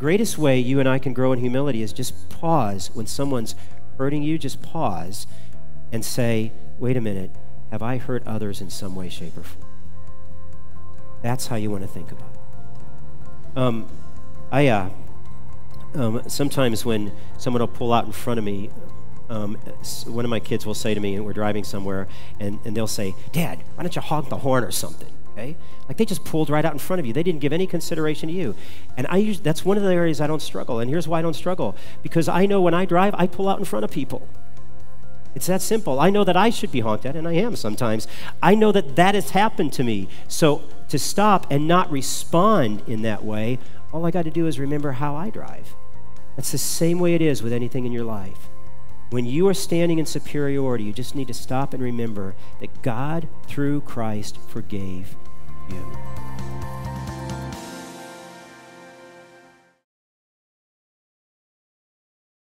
greatest way you and I can grow in humility is just pause when someone's hurting you, just pause and say, wait a minute, have I hurt others in some way, shape, or form? That's how you want to think about it. Um, I, uh, um, sometimes when someone will pull out in front of me, um, one of my kids will say to me, and we're driving somewhere, and, and they'll say, Dad, why don't you honk the horn or something? Okay? Like they just pulled right out in front of you. They didn't give any consideration to you. And I use, that's one of the areas I don't struggle. And here's why I don't struggle because I know when I drive, I pull out in front of people. It's that simple. I know that I should be honked at, and I am sometimes. I know that that has happened to me. So to stop and not respond in that way, all I got to do is remember how I drive. That's the same way it is with anything in your life. When you are standing in superiority, you just need to stop and remember that God, through Christ, forgave you.